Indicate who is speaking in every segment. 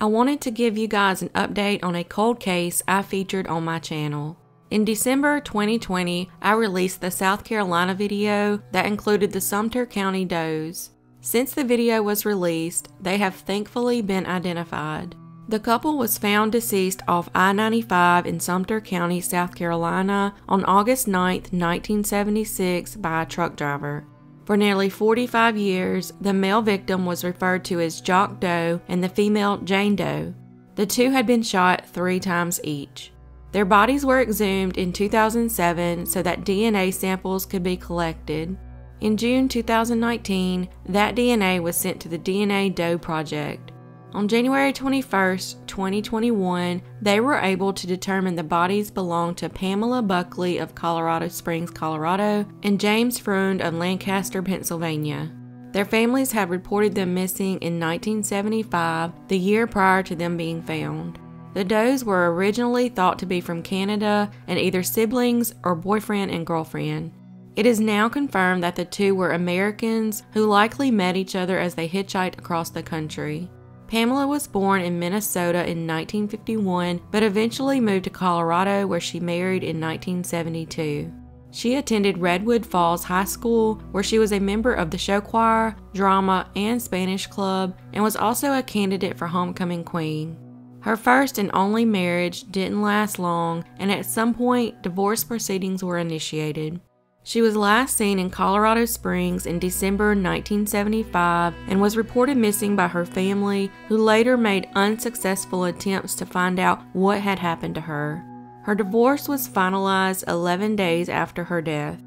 Speaker 1: I wanted to give you guys an update on a cold case I featured on my channel. In December 2020, I released the South Carolina video that included the Sumter County does. Since the video was released, they have thankfully been identified. The couple was found deceased off I 95 in Sumter County, South Carolina on August 9, 1976, by a truck driver. For nearly 45 years, the male victim was referred to as John Doe and the female Jane Doe. The two had been shot three times each. Their bodies were exhumed in 2007 so that DNA samples could be collected. In June 2019, that DNA was sent to the DNA Doe Project. On January 21, 2021, they were able to determine the bodies belonged to Pamela Buckley of Colorado Springs, Colorado, and James Freund of Lancaster, Pennsylvania. Their families had reported them missing in 1975, the year prior to them being found. The Does were originally thought to be from Canada and either siblings or boyfriend and girlfriend. It is now confirmed that the two were Americans who likely met each other as they hitchhiked across the country. Pamela was born in Minnesota in 1951, but eventually moved to Colorado where she married in 1972. She attended Redwood Falls High School, where she was a member of the show choir, drama, and Spanish club, and was also a candidate for Homecoming Queen. Her first and only marriage didn't last long, and at some point, divorce proceedings were initiated. She was last seen in Colorado Springs in December 1975 and was reported missing by her family, who later made unsuccessful attempts to find out what had happened to her. Her divorce was finalized 11 days after her death.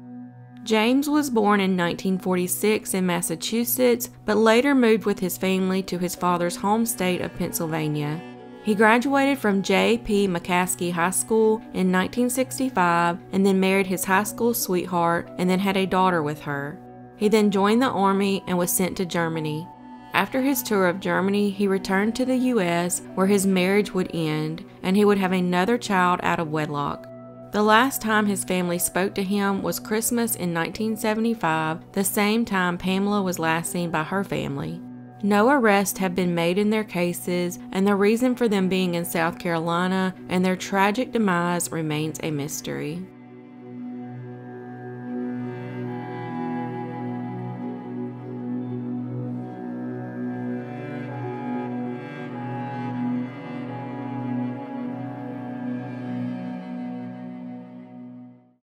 Speaker 1: James was born in 1946 in Massachusetts, but later moved with his family to his father's home state of Pennsylvania. He graduated from J.P. McCaskey High School in 1965 and then married his high school sweetheart and then had a daughter with her. He then joined the Army and was sent to Germany. After his tour of Germany, he returned to the U.S., where his marriage would end and he would have another child out of wedlock. The last time his family spoke to him was Christmas in 1975, the same time Pamela was last seen by her family. No arrests have been made in their cases, and the reason for them being in South Carolina and their tragic demise remains a mystery.